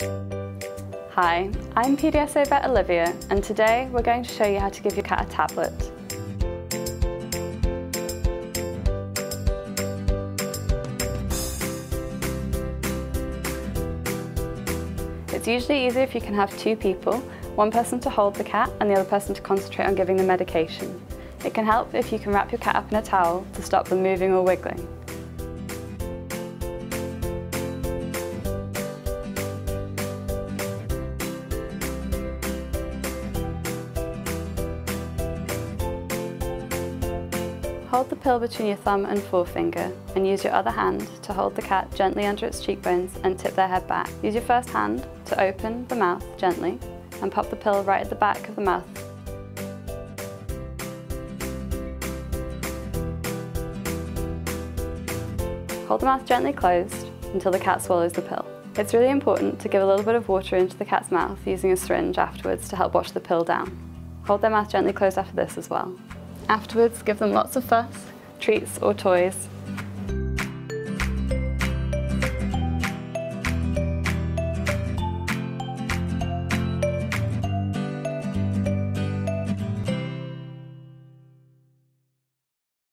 Hi, I'm PDSA vet Olivia and today we're going to show you how to give your cat a tablet. It's usually easier if you can have two people, one person to hold the cat and the other person to concentrate on giving the medication. It can help if you can wrap your cat up in a towel to stop them moving or wiggling. Hold the pill between your thumb and forefinger and use your other hand to hold the cat gently under its cheekbones and tip their head back. Use your first hand to open the mouth gently and pop the pill right at the back of the mouth. Hold the mouth gently closed until the cat swallows the pill. It's really important to give a little bit of water into the cat's mouth using a syringe afterwards to help wash the pill down. Hold their mouth gently closed after this as well. Afterwards, give them lots of fuss, treats or toys,